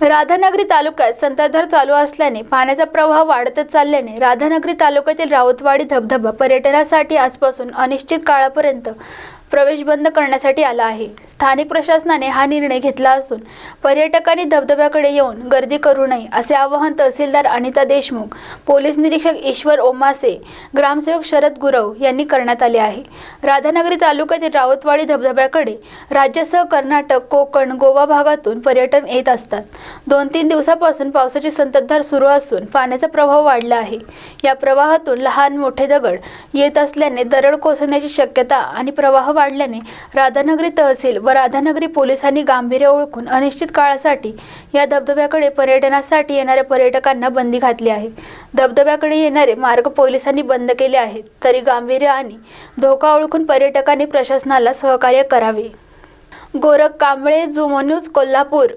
राधानगरी तालुक्यात संततधार चालू असल्याने पाण्याचा प्रवाह वाढतच चालल्याने राधानगरी तालुक्यातील राऊतवाडी धबधबा पर्यटनासाठी आजपासून अनिश्चित काळापर्यंत प्रवेश बंद करण्यासाठी आला आहे. स्थानिक प्रशासनाने हा निर्णय घेतला असून पर्यटकांनी धबधब्याकडे येऊन गर्दी करू नये असे आवाहन तहसीलदार अनिता देशमुख पोलीस निरीक्षक ईश्वर ओमासे ग्रामसेवक शरद गुरव यांनी करण्यात आले आहे. राधानगरी तालुक्यातील राऊतवाडी धबधब्याकडे राज्यासह कर्नाटक कोकण गोवा भागातून पर्यटन येत असतात. दोन तीन दिवसापासून पावसाची संततधार सुरू असून पाण्याचा प्रभाव वाढला आहे. या प्रवाहातून लहान मोठे दगड येत असल्याने दरड कोसळण्याची शक्यता आणि प्रवाह वाढल्याने राधानगरी तहसील व राधानगरी पोलिसांनी गांभीर्य ओळखून अनिश्चित काळासाठी या धबधब्याकडे पर्यटनासाठी येणाऱ्या पर्यटकांना बंदी घातली आहे. धबधब्याकडे येणारे मार्ग पोलिसांनी बंद केले आहेत तरी गांभीर्य आणि धोका ओळखून पर्यटकांनी प्रशासनाला सहकार्य करावे. गोरख कांबळे जुमो न्यूज कोल्हापूर.